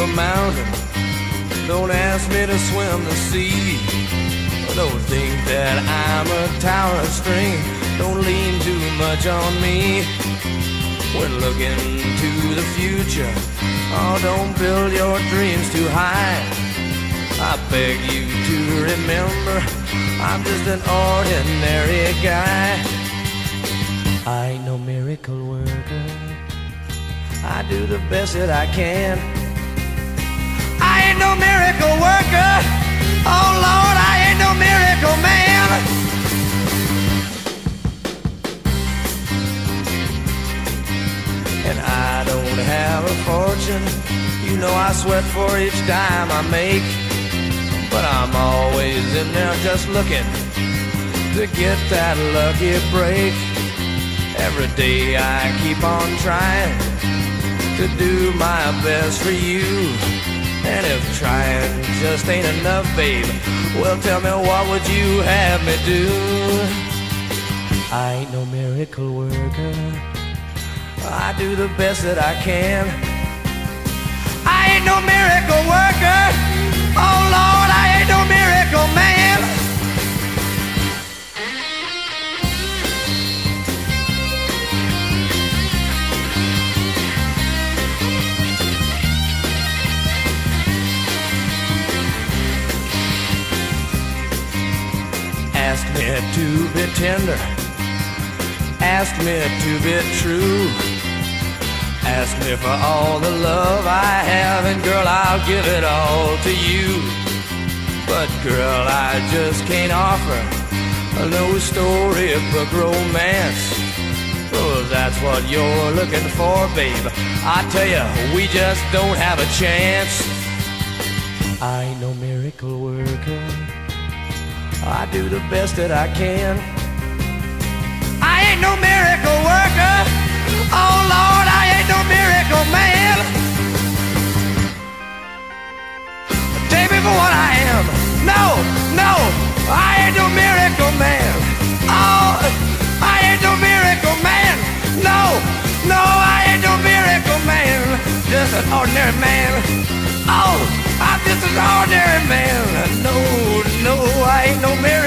a mountain. Don't ask me to swim the sea. Don't think that I'm a tower of strength. Don't lean too much on me. When looking to the future, oh, don't build your dreams too high. I beg you to remember, I'm just an ordinary guy. I ain't no miracle worker. I do the best that I can. I ain't no miracle worker. Oh Lord, I ain't no miracle man. And I don't have a fortune. You know I sweat for each dime I make. But I'm always in there just looking to get that lucky break. Every day I keep on trying to do my best for you. And if trying just ain't enough, babe, well, tell me what would you have me do? I ain't no miracle worker. I do the best that I can. I ain't no miracle worker. Oh Lord, I ain't no miracle Ask me to be tender. Ask me to be true. Ask me for all the love I have, and girl, I'll give it all to you. But girl, I just can't offer no storybook romance. Oh, that's what you're looking for, babe. I tell you, we just don't have a chance. I no miracle worker. I do the best that I can. I ain't no miracle worker. Oh Lord, I ain't no miracle man. Take me for what I am. No, no, I ain't no miracle man. Oh, I ain't no miracle man. No, no, I ain't no miracle man. Just an ordinary man. Oh, I'm just an ordinary man. No, no, I ain't no man.